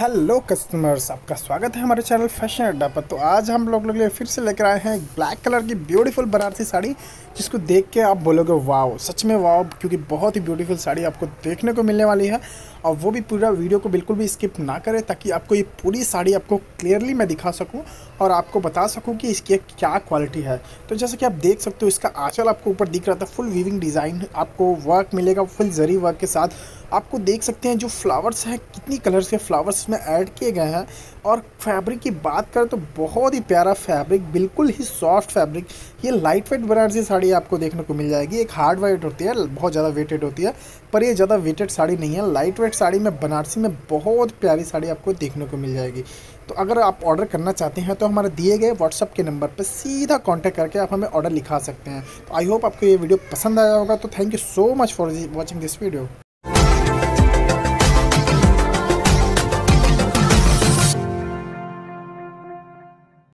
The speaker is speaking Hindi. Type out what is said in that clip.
हेलो कस्टमर्स आपका स्वागत है हमारे चैनल फ़ैशन अड्डा पर। तो आज हम लोग लिए फिर से लेकर आए हैं एक ब्लैक कलर की ब्यूटीफुल बनारसी साड़ी, जिसको देख के आप बोलोगे वाओ सच में वाओ क्योंकि बहुत ही ब्यूटीफुल साड़ी आपको देखने को मिलने वाली है। और वो भी पूरा वीडियो को बिल्कुल भी स्किप ना करें, ताकि आपको ये पूरी साड़ी आपको क्लियरली मैं दिखा सकूँ और आपको बता सकूँ कि इसकी क्या क्वालिटी है। तो जैसे कि आप देख सकते हो, इसका आँचल आपको ऊपर दिख रहा था फुल वीविंग डिज़ाइन आपको वर्क मिलेगा फुल जरी वर्क के साथ। आपको देख सकते हैं जो फ्लावर्स हैं, कितनी कलर्स के फ्लावर्स में ऐड किए गए हैं। और फैब्रिक की बात करें तो बहुत ही प्यारा फैब्रिक बिल्कुल ही सॉफ्ट फैब्रिक ये लाइट वेट बनारसी साड़ी आपको देखने को मिल जाएगी। एक हार्ड वेट होती है, बहुत ज़्यादा वेटेड होती है, पर ये ज़्यादा वेटेड साड़ी नहीं है। लाइट वेट साड़ी में बनारसी में बहुत प्यारी साड़ी आपको देखने को मिल जाएगी। तो अगर आप ऑर्डर करना चाहते हैं तो हमारे दिए गए व्हाट्सअप के नंबर पर सीधा कॉन्टैक्ट करके आप हमें ऑर्डर लिखा सकते हैं। तो आई होप आपको ये वीडियो पसंद आया होगा। तो thank you so much for watching this video